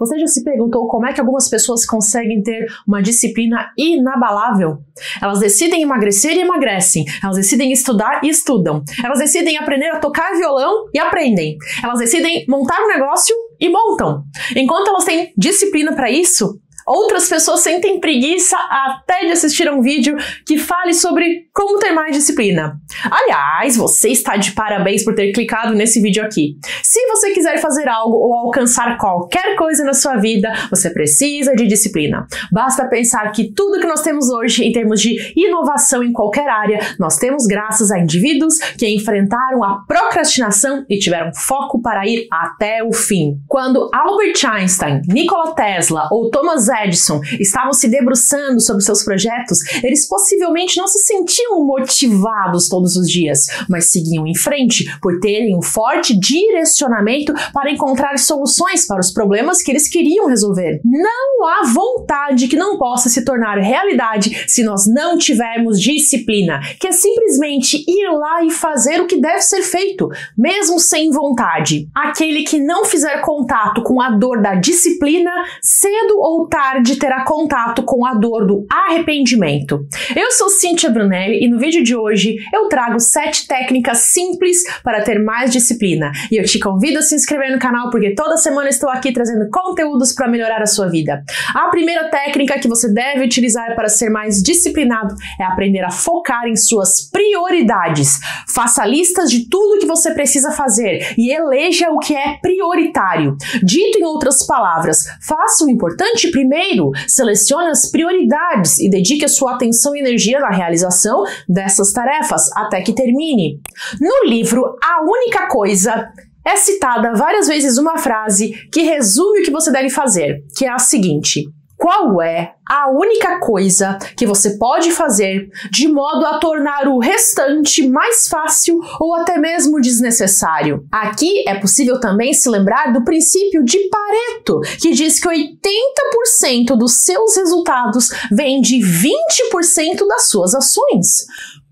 Você já se perguntou como é que algumas pessoas conseguem ter uma disciplina inabalável? Elas decidem emagrecer e emagrecem. Elas decidem estudar e estudam. Elas decidem aprender a tocar violão e aprendem. Elas decidem montar um negócio e montam. Enquanto elas têm disciplina para isso, Outras pessoas sentem preguiça até de assistir a um vídeo que fale sobre como ter mais disciplina. Aliás, você está de parabéns por ter clicado nesse vídeo aqui. Se você quiser fazer algo ou alcançar qualquer coisa na sua vida, você precisa de disciplina. Basta pensar que tudo que nós temos hoje em termos de inovação em qualquer área, nós temos graças a indivíduos que enfrentaram a procrastinação e tiveram foco para ir até o fim. Quando Albert Einstein, Nikola Tesla ou Thomas Edison estavam se debruçando sobre seus projetos, eles possivelmente não se sentiam motivados todos os dias, mas seguiam em frente por terem um forte direcionamento para encontrar soluções para os problemas que eles queriam resolver. Não há vontade que não possa se tornar realidade se nós não tivermos disciplina, que é simplesmente ir lá e fazer o que deve ser feito, mesmo sem vontade. Aquele que não fizer contato com a dor da disciplina, cedo ou tarde tarde terá contato com a dor do arrependimento. Eu sou Cíntia Brunelli e no vídeo de hoje eu trago sete técnicas simples para ter mais disciplina. E eu te convido a se inscrever no canal porque toda semana estou aqui trazendo conteúdos para melhorar a sua vida. A primeira técnica que você deve utilizar para ser mais disciplinado é aprender a focar em suas prioridades. Faça listas de tudo que você precisa fazer e eleja o que é prioritário. Dito em outras palavras, faça o importante primeiro Primeiro, selecione as prioridades e dedique a sua atenção e energia na realização dessas tarefas até que termine. No livro A Única Coisa, é citada várias vezes uma frase que resume o que você deve fazer, que é a seguinte: qual é a única coisa que você pode fazer de modo a tornar o restante mais fácil ou até mesmo desnecessário. Aqui é possível também se lembrar do princípio de Pareto, que diz que 80% dos seus resultados vêm de 20% das suas ações.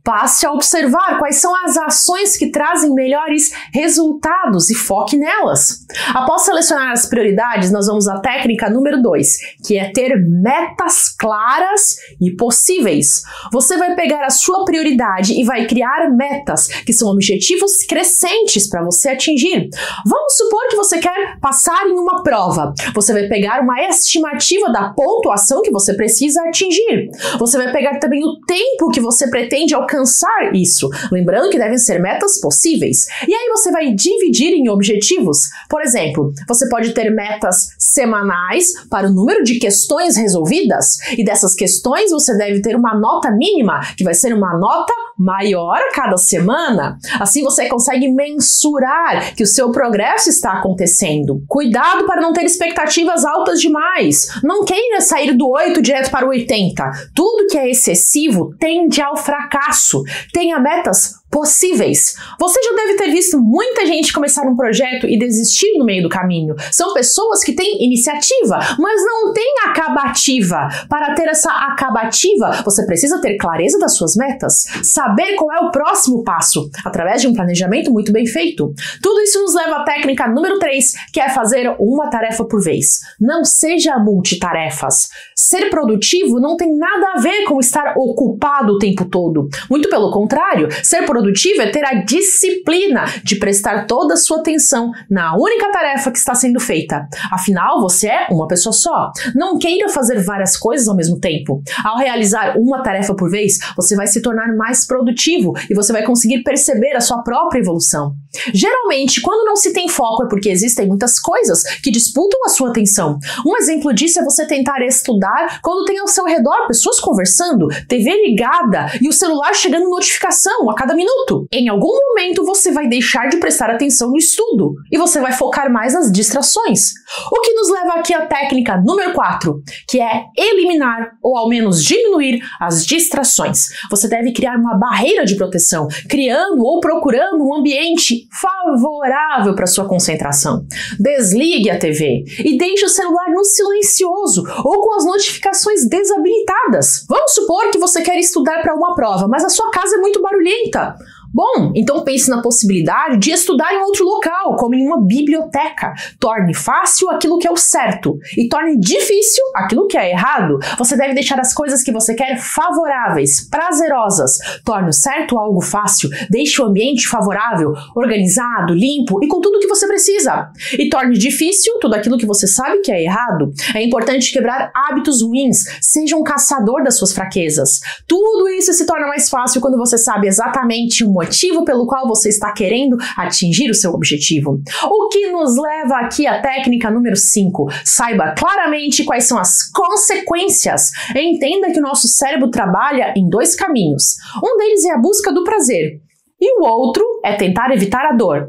Passe a observar quais são as ações que trazem melhores resultados e foque nelas. Após selecionar as prioridades, nós vamos à técnica número 2, que é ter metas claras e possíveis. Você vai pegar a sua prioridade e vai criar metas, que são objetivos crescentes para você atingir. Vamos supor que você quer passar em uma prova. Você vai pegar uma estimativa da pontuação que você precisa atingir. Você vai pegar também o tempo que você pretende alcançar alcançar isso. Lembrando que devem ser metas possíveis. E aí você vai dividir em objetivos. Por exemplo, você pode ter metas semanais para o número de questões resolvidas, e dessas questões você deve ter uma nota mínima, que vai ser uma nota maior cada semana. Assim você consegue mensurar que o seu progresso está acontecendo. Cuidado para não ter expectativas altas demais. Não queira sair do 8 direto para o 80. Tudo que é excessivo tende ao fracasso isso. Tenha metas possíveis. Você já deve ter visto muita gente começar um projeto e desistir no meio do caminho. São pessoas que têm iniciativa, mas não têm acabativa. Para ter essa acabativa, você precisa ter clareza das suas metas, saber qual é o próximo passo, através de um planejamento muito bem feito. Tudo isso nos leva à técnica número 3, que é fazer uma tarefa por vez. Não seja multitarefas. Ser produtivo não tem nada a ver com estar ocupado o tempo todo. Muito pelo contrário, ser produtivo produtivo é ter a disciplina de prestar toda a sua atenção na única tarefa que está sendo feita. Afinal, você é uma pessoa só. Não queira fazer várias coisas ao mesmo tempo. Ao realizar uma tarefa por vez, você vai se tornar mais produtivo e você vai conseguir perceber a sua própria evolução. Geralmente, quando não se tem foco é porque existem muitas coisas que disputam a sua atenção. Um exemplo disso é você tentar estudar quando tem ao seu redor pessoas conversando, TV ligada e o celular chegando notificação a cada minuto minuto. Em algum momento você vai deixar de prestar atenção no estudo e você vai focar mais nas distrações. O que nos leva aqui à técnica número 4, que é eliminar ou ao menos diminuir as distrações. Você deve criar uma barreira de proteção, criando ou procurando um ambiente favorável para sua concentração. Desligue a TV e deixe o celular no silencioso ou com as notificações desabilitadas. Vamos supor que você quer estudar para uma prova, mas a sua casa é muito barulhenta. Bom, então pense na possibilidade de estudar em outro local, como em uma biblioteca. Torne fácil aquilo que é o certo e torne difícil aquilo que é errado. Você deve deixar as coisas que você quer favoráveis, prazerosas. Torne o certo algo fácil, deixe o ambiente favorável, organizado, limpo e com tudo o que você precisa. E torne difícil tudo aquilo que você sabe que é errado. É importante quebrar hábitos ruins, seja um caçador das suas fraquezas. Tudo isso se torna mais fácil quando você sabe exatamente o motivo pelo qual você está querendo atingir o seu objetivo. O que nos leva aqui à técnica número 5. Saiba claramente quais são as consequências. Entenda que o nosso cérebro trabalha em dois caminhos. Um deles é a busca do prazer e o outro é tentar evitar a dor.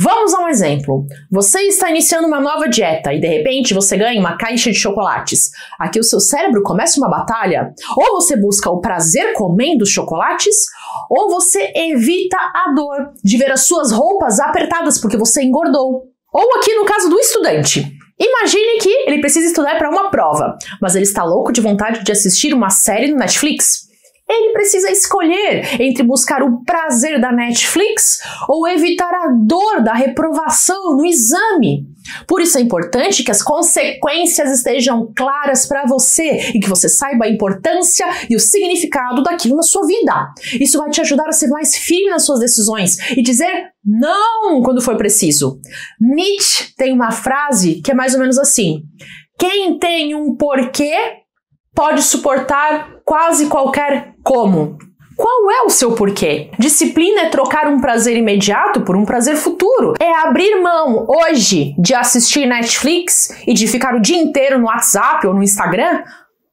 Vamos a um exemplo. Você está iniciando uma nova dieta e de repente você ganha uma caixa de chocolates. Aqui o seu cérebro começa uma batalha. Ou você busca o prazer comendo chocolates, ou você evita a dor de ver as suas roupas apertadas porque você engordou. Ou aqui no caso do estudante. Imagine que ele precisa estudar para uma prova, mas ele está louco de vontade de assistir uma série no Netflix. Ele precisa escolher entre buscar o prazer da Netflix ou evitar a dor da reprovação no exame. Por isso é importante que as consequências estejam claras para você e que você saiba a importância e o significado daquilo na sua vida. Isso vai te ajudar a ser mais firme nas suas decisões e dizer não quando for preciso. Nietzsche tem uma frase que é mais ou menos assim: quem tem um porquê pode suportar quase qualquer como. Qual é o seu porquê? Disciplina é trocar um prazer imediato por um prazer futuro. É abrir mão hoje de assistir Netflix e de ficar o dia inteiro no WhatsApp ou no Instagram,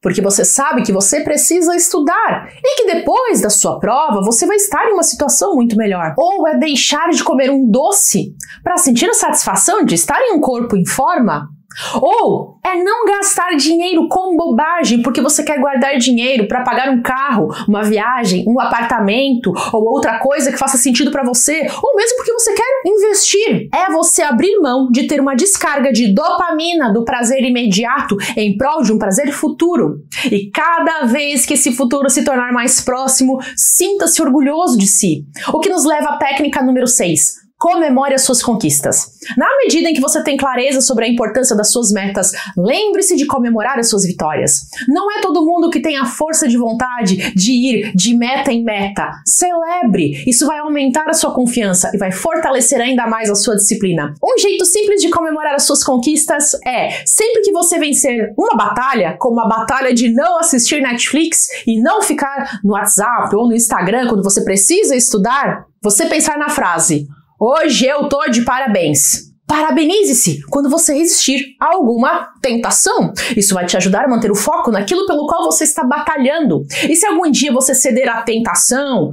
porque você sabe que você precisa estudar e que depois da sua prova você vai estar em uma situação muito melhor. Ou é deixar de comer um doce para sentir a satisfação de estar em um corpo em forma ou é não gastar dinheiro com bobagem porque você quer guardar dinheiro para pagar um carro, uma viagem, um apartamento ou outra coisa que faça sentido para você, ou mesmo porque você quer investir. É você abrir mão de ter uma descarga de dopamina do prazer imediato em prol de um prazer futuro. E cada vez que esse futuro se tornar mais próximo, sinta-se orgulhoso de si. O que nos leva à técnica número 6 Comemore as suas conquistas. Na medida em que você tem clareza sobre a importância das suas metas, lembre-se de comemorar as suas vitórias. Não é todo mundo que tem a força de vontade de ir de meta em meta. Celebre! Isso vai aumentar a sua confiança e vai fortalecer ainda mais a sua disciplina. Um jeito simples de comemorar as suas conquistas é, sempre que você vencer uma batalha, como a batalha de não assistir Netflix e não ficar no WhatsApp ou no Instagram quando você precisa estudar, você pensar na frase Hoje eu tô de parabéns. Parabenize-se quando você resistir a alguma tentação. Isso vai te ajudar a manter o foco naquilo pelo qual você está batalhando. E se algum dia você ceder à tentação,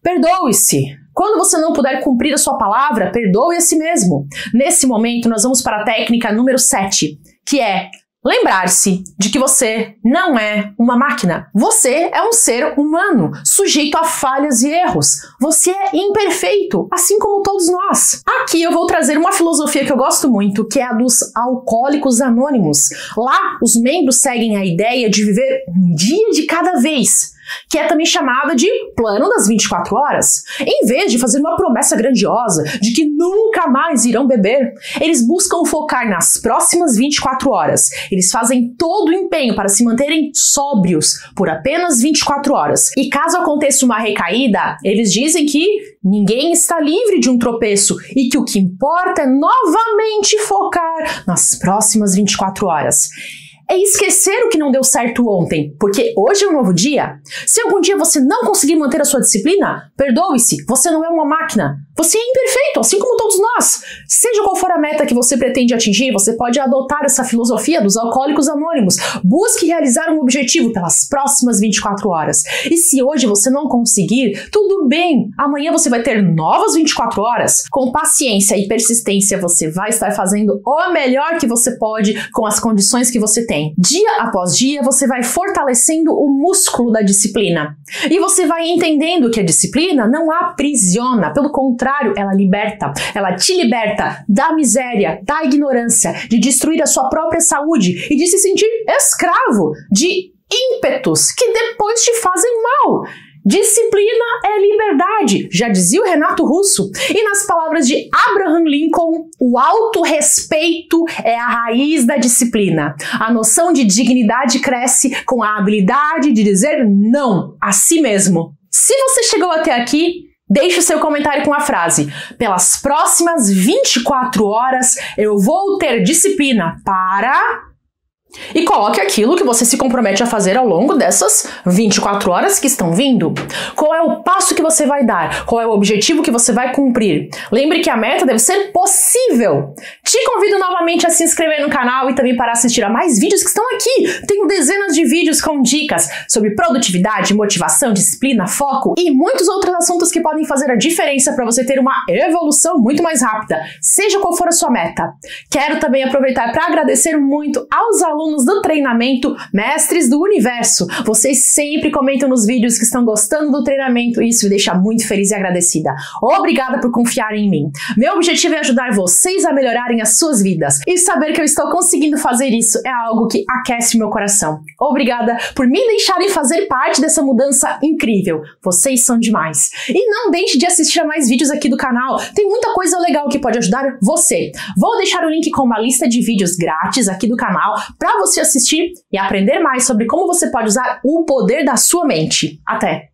perdoe-se. Quando você não puder cumprir a sua palavra, perdoe a si mesmo. Nesse momento, nós vamos para a técnica número 7, que é Lembrar-se de que você não é uma máquina. Você é um ser humano, sujeito a falhas e erros. Você é imperfeito, assim como todos nós. Aqui eu vou trazer uma filosofia que eu gosto muito, que é a dos alcoólicos anônimos. Lá, os membros seguem a ideia de viver um dia de cada vez que é também chamada de plano das 24 horas. Em vez de fazer uma promessa grandiosa de que nunca mais irão beber, eles buscam focar nas próximas 24 horas. Eles fazem todo o empenho para se manterem sóbrios por apenas 24 horas. E caso aconteça uma recaída, eles dizem que ninguém está livre de um tropeço e que o que importa é novamente focar nas próximas 24 horas é esquecer o que não deu certo ontem, porque hoje é um novo dia. Se algum dia você não conseguir manter a sua disciplina, perdoe-se, você não é uma máquina. Você é imperfeito, assim como todos nós. Seja qual for a meta que você pretende atingir, você pode adotar essa filosofia dos alcoólicos anônimos. Busque realizar um objetivo pelas próximas 24 horas. E se hoje você não conseguir, tudo bem. Amanhã você vai ter novas 24 horas. Com paciência e persistência, você vai estar fazendo o melhor que você pode com as condições que você tem. Dia após dia, você vai fortalecendo o músculo da disciplina. E você vai entendendo que a disciplina não aprisiona, pelo contrário, contrário, ela liberta. Ela te liberta da miséria, da ignorância, de destruir a sua própria saúde e de se sentir escravo de ímpetos que depois te fazem mal. Disciplina é liberdade, já dizia o Renato Russo. E nas palavras de Abraham Lincoln, o autorrespeito é a raiz da disciplina. A noção de dignidade cresce com a habilidade de dizer não a si mesmo. Se você chegou até aqui, Deixe o seu comentário com a frase: Pelas próximas 24 horas eu vou ter disciplina para e coloque aquilo que você se compromete a fazer ao longo dessas 24 horas que estão vindo. Qual é o passo que você vai dar? Qual é o objetivo que você vai cumprir? Lembre que a meta deve ser possível. Te convido novamente a se inscrever no canal e também para assistir a mais vídeos que estão aqui. Tenho dezenas de vídeos com dicas sobre produtividade, motivação, disciplina, foco e muitos outros assuntos que podem fazer a diferença para você ter uma evolução muito mais rápida, seja qual for a sua meta. Quero também aproveitar para agradecer muito aos alunos alunos do treinamento Mestres do Universo. Vocês sempre comentam nos vídeos que estão gostando do treinamento e isso me deixa muito feliz e agradecida. Obrigada por confiar em mim. Meu objetivo é ajudar vocês a melhorarem as suas vidas e saber que eu estou conseguindo fazer isso é algo que aquece meu coração. Obrigada por me deixarem fazer parte dessa mudança incrível. Vocês são demais. E não deixe de assistir a mais vídeos aqui do canal. Tem muita coisa legal que pode ajudar você. Vou deixar o link com uma lista de vídeos grátis aqui do canal para você assistir e aprender mais sobre como você pode usar o poder da sua mente. Até!